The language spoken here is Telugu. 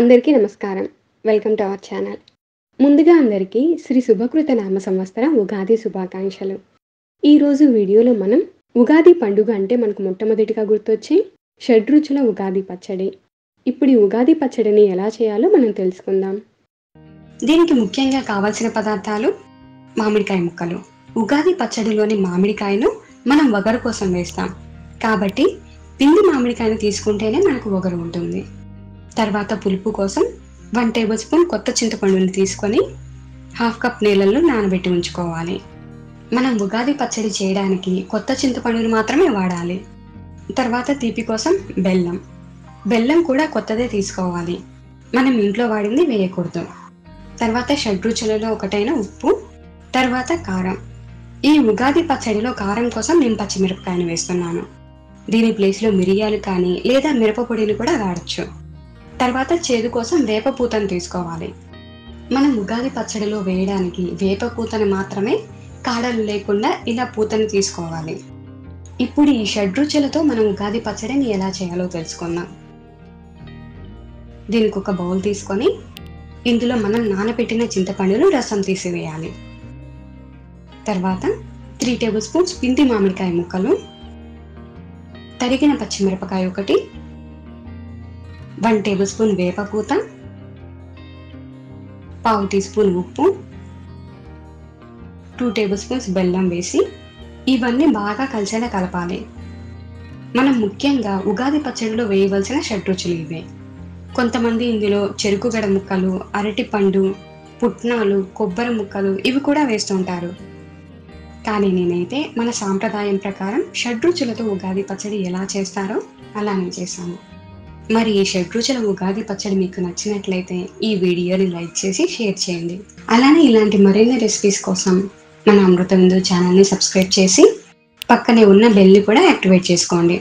అందరికీ నమస్కారం. Welcome to our channel. ముందుగా అందరికీ శ్రీ శుభకృత నామ సంవత్సర ఉగాది శుభాకాంక్షలు. ఈరోజు వీడియోలో మనం ఉగాది పండుగ అంటే మనకు మొట్టమొదటిగా గుర్తొచ్చే షడ్రుచుల ఉగాది పచ్చడి. ఇప్పుడు ఈ ఉగాది పచ్చడిని ఎలా చేయాలో మనం తెలుసుకుందాం. దీనికి ముఖ్యంగా కావాల్సిన పదార్థాలు మామిడికాయ ముక్కలు. ఉగాది పచ్చడిలోని మామిడికాయను మనం వగరు కోసం వేస్తాం. కాబట్టి పిండి మామిడికాయను తీసుకుంటేనే మనకు వగరు ఉంటుంది. తర్వాత పులుపు కోసం వన్ టేబుల్ స్పూన్ కొత్త చింతపండుని తీసుకొని హాఫ్ కప్ నీళ్ళల్లో నానబెట్టి ఉంచుకోవాలి. మనం ఉగాది పచ్చడి చేయడానికి కొత్త చింతపండుని మాత్రమే వాడాలి. తర్వాత తీపి కోసం బెల్లం. బెల్లం కూడా కొత్తదే తీసుకోవాలి. మనం ఇంట్లో వాడింది వేయకూడదు. తర్వాత షడ్రుచులలో ఒకటైన ఉప్పు తర్వాత కారం. ఈ ఉగాది పచ్చడిలో కారం కోసం నేను పచ్చిమిరపకాయను వేస్తున్నాను. దీని ప్లేస్లో మిరియాలు కానీ లేదా మిరప పొడిని కూడా వాడచ్చు. తర్వాత చేదు కోసం వేపపూతను తీసుకోవాలి. మనం ఉగాది పచ్చడిలో వేయడానికి వేపపూతను మాత్రమే కాడలు లేకుండా ఇలా పూతను తీసుకోవాలి. ఇప్పుడు ఈ షడ్రుచులతో మనం ఉగాది పచ్చడిని ఎలా చేయాలో తెలుసుకుందాం. దీనికి ఒక బౌల్ తీసుకొని ఇందులో మనం నానబెట్టిన చింతపండును రసం తీసివేయాలి. తర్వాత త్రీ టేబుల్ స్పూన్స్ పిండి మామిడికాయ ముక్కలు తరిగిన పచ్చిమిరపకాయ ఒకటి వన్ టేబుల్ స్పూన్ వేపపూత పావు టీ స్పూన్ ఉప్పు టూ టేబుల్ స్పూన్స్ బెల్లం వేసి ఇవన్నీ బాగా కలిసేలా కలపాలి. మనం ముఖ్యంగా ఉగాది పచ్చడిలో వేయవలసిన షడ్రుచులు ఇవే. కొంతమంది ఇందులో చెరుకు గడ ముక్కలు అరటి పండు పుట్నాలు కొబ్బరి ముక్కలు ఇవి కూడా వేస్తుంటారు కానీ నేనైతే మన సాంప్రదాయం ప్రకారం షడ్రుచులతో ఉగాది పచ్చడి ఎలా చేస్తారో అలానే చేశాను మరి ఈ షడ్రుచుల ఉగాది పచ్చడి మీకు నచ్చినట్లయితే ఈ వీడియోని లైక్ చేసి షేర్ చేయండి. అలానే ఇలాంటి మరిన్ని రెసిపీస్ కోసం మన అమృత విందు ఛానల్ని సబ్స్క్రైబ్ చేసి పక్కనే ఉన్న బెల్ని కూడా యాక్టివేట్ చేసుకోండి.